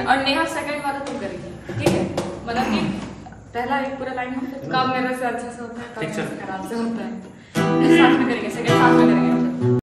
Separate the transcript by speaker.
Speaker 1: और नेहा सेकंड वाला तुम करेगी ठीक है? मतलब कि पहला एक पूरा लाइन हो फिर काम मेरे से अच्छा से होता है
Speaker 2: कब
Speaker 1: मेरे से खराब से होता है। साथ में करेंगे सेकंड साथ में करेंगे।